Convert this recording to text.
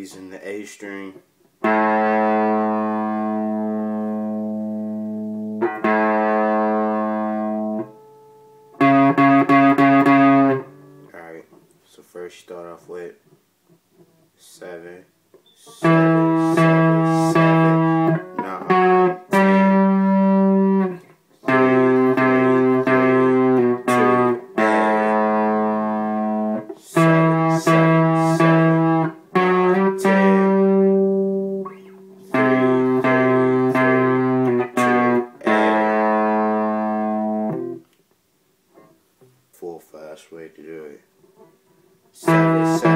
using the A string. Alright, so first start off with seven, Full fast way to do it. Seven, seven,